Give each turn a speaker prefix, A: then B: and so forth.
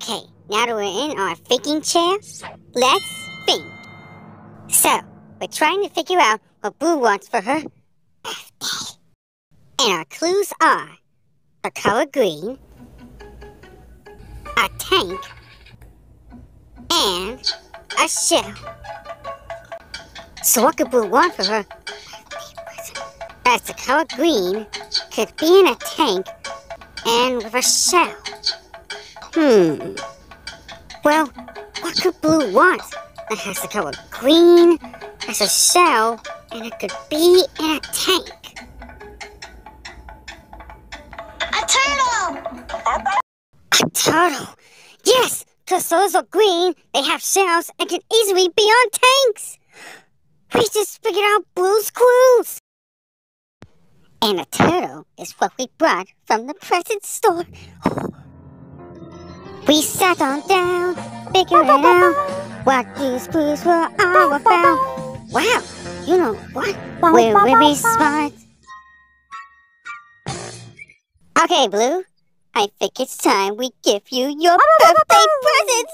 A: Okay, now that we're in our thinking chair, let's think. So, we're trying to figure out what Blue wants for her birthday. And our clues are a color green, a tank, and a shell. So what could Blue want for her? As the color green could be in a tank and with a shell. Hmm. Well, what could Blue want that has the color green, has a shell, and it could be in a tank?
B: A turtle!
A: A turtle! Yes, because those are green, they have shells, and can easily be on tanks! We just figured out Blue's clues! And a turtle is what we brought from the present store. We sat on down, figuring out what Blue's clues were all about. Wow, you know what? We're really smart. Okay, Blue. I think it's time we give you your birthday present.